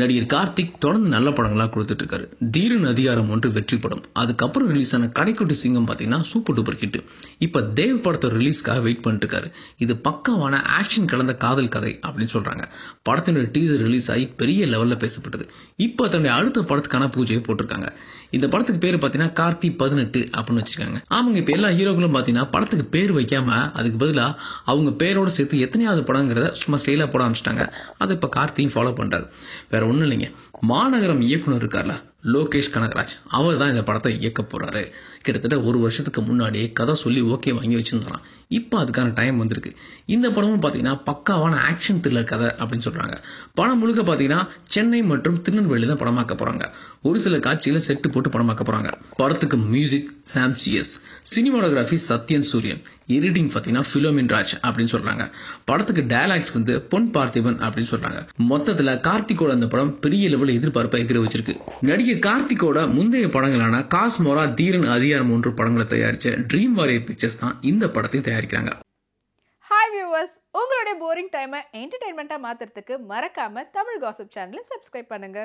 நடிகர் கார்த்திக் தொடர்ந்து நல்ல படங்களா கொடுத்துட்டு இருக்காரு தீரன் அதிகாரம் ஒன்று வெற்றி படம். அதுக்கப்புறம் ரிலீஸ் ஆன கடைக்குட்டி சிங்கம் பாத்தீங்கன்னா சூப்பர் டூப்பர் ஹிட் இப்ப தேவ் படத்தை ரிலீஸ்க்காக வெயிட் பண்ணிட்டு இருக்காரு இது பக்காவான ஆக்ஷன் கலந்த காதல் கதை அப்படின்னு சொல்றாங்க. படத்தினுடைய டீசர் ரிலீஸ் ஆகி பெரிய லெவல்ல பேசப்பட்டது. இப்ப தன்னுடைய அடுத்த படத்துக்கான பூஜையை போட்டிருக்காங்க. இந்த படத்துக்கு பேர் பாத்தீங்கன்னா கார்த்தி பதினெட்டு அப்படின்னு வச்சிருக்காங்க ஆமாங்க இப்ப எல்லா ஹீரோக்களும் பாத்தீங்கன்னா படத்துக்கு பேர் வைக்காம அதுக்கு பதிலா அவங்க பேரோட சேர்த்து எத்தனையாவது படங்கிறத சும்மா செயலா போட ஆரம்பிச்சிட்டாங்க. அதை இப்போ கார்த்தியும் ஃபாலோ பண்றாரு. வேற ஒன்றும் இல்லைங்க. மாநகரம் இயக்குனர் இருக்கார்ல லோகேஷ் கனகராஜ். அவர் தான் இந்த படத்தை இயக்க போறாரு. கிட்டத்தட்ட ஒரு வருஷத்துக்கு முன்னாடியே கதை சொல்லி ஓகே வாங்கி வச்சிருந்தாராம். இப்போ அதுக்கான டைம் வந்திருக்கு. இந்த படமும் பார்த்தீங்கன்னா பக்காவான ஆக்ஷன் த்ரில்லர் கதை அப்படின்னு சொல்றாங்க. படம் முழுக்க பார்த்தீங்கன்னா சென்னை மற்றும் திருநெல்வேலி தான் படமாக்க போறாங்க. ஒரு சில காட்சிகளை செட்டு போட்டு படமாக்க போறாங்க. படத்துக்கு music Sam C S cinematography Sathyan Sooriyan editing பார்த்தீங்கன்னா பிலோமின் ராஜ் அப்படின்னு சொல்றாங்க. படத்துக்கு டயலாக்ஸ் வந்து பொன் பார்த்திபன் அப்படின்னு சொல்றாங்க. மொத்தத்துல கார்த்திகோட அந்த படம் பெரிய லெவலில் எதிர்பார்ப்பை எதிர வச்சிருக்கு நடிகர் கார்த்திகோட முந்தைய படங்களான காஸ்மோரா தீரன் அதிகாரம் ஒன்று படங்களை தயாரிச்ச ட்ரீம் வாரியர் பிக்சர்ஸ் தான் இந்த படத்தை தயாரிக்கிறாங்க. ஹாய் வியூவர்ஸ் உங்களுடைய போரிங் டைமை என்டர்டைன்மெண்ட்டாக மாற்றுறதுக்கு மறக்காமல் தமிழ் காசிப் சேனலை சப்ஸ்கிரைப் பண்ணுங்கள்